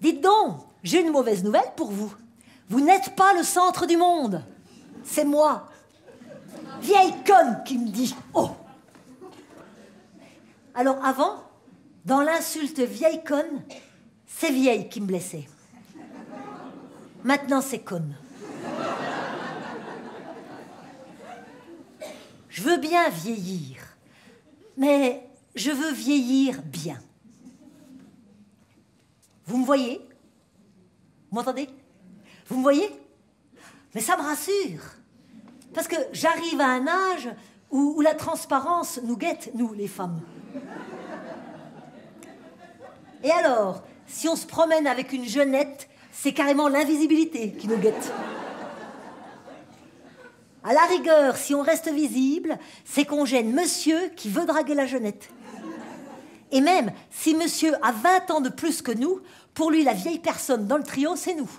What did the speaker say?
Dites donc, j'ai une mauvaise nouvelle pour vous. Vous n'êtes pas le centre du monde. C'est moi. Vieille conne qui me dit Oh Alors avant, dans l'insulte vieille conne, c'est vieille qui me blessait. Maintenant, c'est conne. Je veux bien vieillir, mais je veux vieillir bien. Vous me voyez? Vous m'entendez? Vous me voyez? Mais ça me rassure. Parce que j'arrive à un âge où, la transparence nous guette, nous, les femmes. Et alors, si on se promène avec une jeunette, c'est carrément l'invisibilité qui nous guette. À la rigueur, si on reste visible, c'est qu'on gêne monsieur qui veut draguer la jeunette. Et même si monsieur a 20 ans de plus que nous, pour lui, la vieille personne dans le trio, c'est nous.